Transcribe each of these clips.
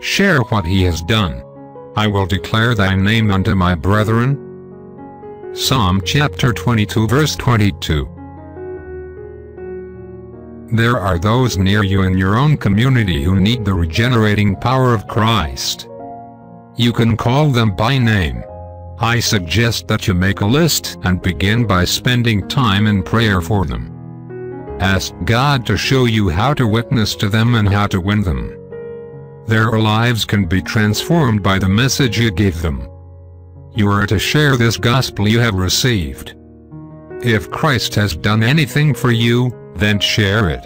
Share what he has done. I will declare thy name unto my brethren. Psalm chapter 22 verse 22 There are those near you in your own community who need the regenerating power of Christ. You can call them by name. I suggest that you make a list and begin by spending time in prayer for them. Ask God to show you how to witness to them and how to win them. Their lives can be transformed by the message you give them. You are to share this gospel you have received. If Christ has done anything for you, then share it.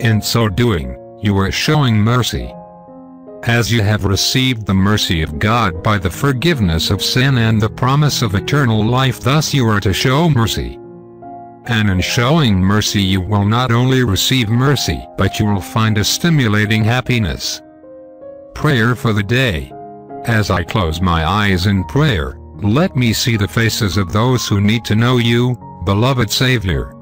In so doing, you are showing mercy. As you have received the mercy of God by the forgiveness of sin and the promise of eternal life thus you are to show mercy. And in showing mercy you will not only receive mercy, but you will find a stimulating happiness. Prayer for the day. As I close my eyes in prayer, let me see the faces of those who need to know you, beloved Savior.